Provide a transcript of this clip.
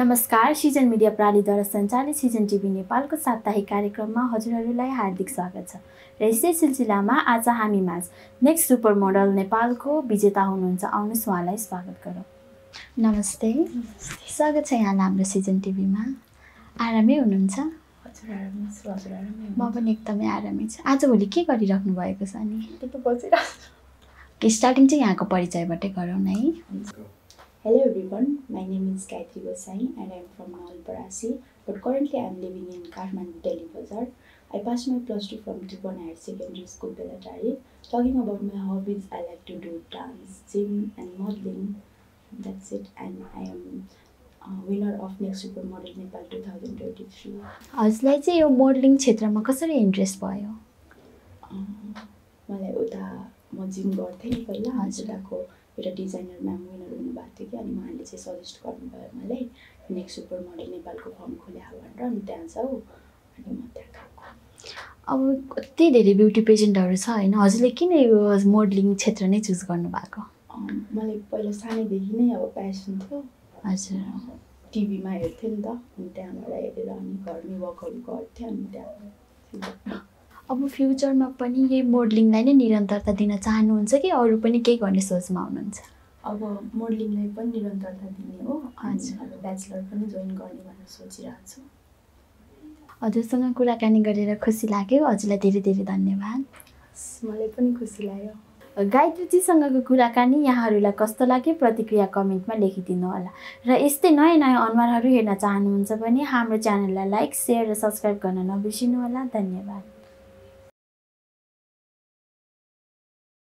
नमस्कार season media प्रालीद्वारा सञ्चालित season TV नेपालको साप्ताहिक कार्यक्रममा हजुरहरूलाई हार्दिक स्वागत छ। र यसै सिलसिलामा आज हामी माझ नेक्स्ट सुपर मोडल नेपालको विजेता हुनुहुन्छ आउनुहोस् उहाँलाई स्वागत गरौँ। नमस्ते। स्वागत छ यहाँलाई हाम्रो सिजन टिभीमा। आरामै हुनुहुन्छ? म पनि एकदमै आरामै छु। आजभोलि के गरिराख्नु भएको छ नि स्टार्टिङ चाहिँ यहाँको परिचयबाटै गरौँ न है। Hello everyone, my name is Gayatri Gosai and I am from Nawalparasi, but currently I am living in Kathmandu, Delhi Bazaar. I passed my plus two from Tripon Higher Secondary School, Belatari. Talking about my hobbies, I like to do dance, gym and modeling. That's it, and I am uh, winner of Next Supermodel Nepal 2023. हजुरलाई चाहिँ यो modelling क्षेत्रमा कसरी interest भयो मलाई उता म gym गर्थेँ पहिला हजुर। उताको एउटा डिजाइनर म्याम विनर हुनुभएको थियो कि अनि उहाँले चाहिँ सजेस्ट गर्नुभयो मलाई नेक्स्ट सुपर मोडल नेपालको फर्म खोले भनेर अनि त्यहाँ जाऊ अनि म त्यहाँ गएको। अब कति धेरै ब्युटी पेजेन्टहरू छ होइन? हजुरले किन यो मोडलिङ क्षेत्र नै चुज गर्नुभएको? मलाई पहिला सानैदेखि नै अब प्यासन थियो। हजुर। टिभीमा हेर्थेँ नि त अनि त्यहाँबाट हेरेर अनि घरमै वर्कआउट गर्थेँ अनि त्यहाँ अब फ्युचरमा पनि यही मोडलिङलाई नै निरन्तरता दिन चाहनुहुन्छ कि अरू पनि केही गर्ने सोचमा हुनुहुन्छ? अब मोडलिङलाई पनि निरन्तरता दिने हो। अनि। अब ब्याचलर पनि जोइन गर्ने भनेर सोचिरहेको छु। हजुरसँग कुराकानी गरेर खुसी लाग्यो। हजुरलाई धेरै धेरै धन्यवाद। मलाई पनि खुसी लाग्यो। गायत्रीजीसँगको कुराकानी यहाँहरूलाई कस्तो लाग्यो प्रतिक्रिया कमेन्टमा लेखिदिनु होला। र यस्तै नयाँ नयाँ अनुहारहरू हेर्न चाहनुहुन्छ भने हाम्रो च्यानललाई लाइक सेयर र सब्सक्राइब गर्न नबिर्सिनु होला। धन्यवाद।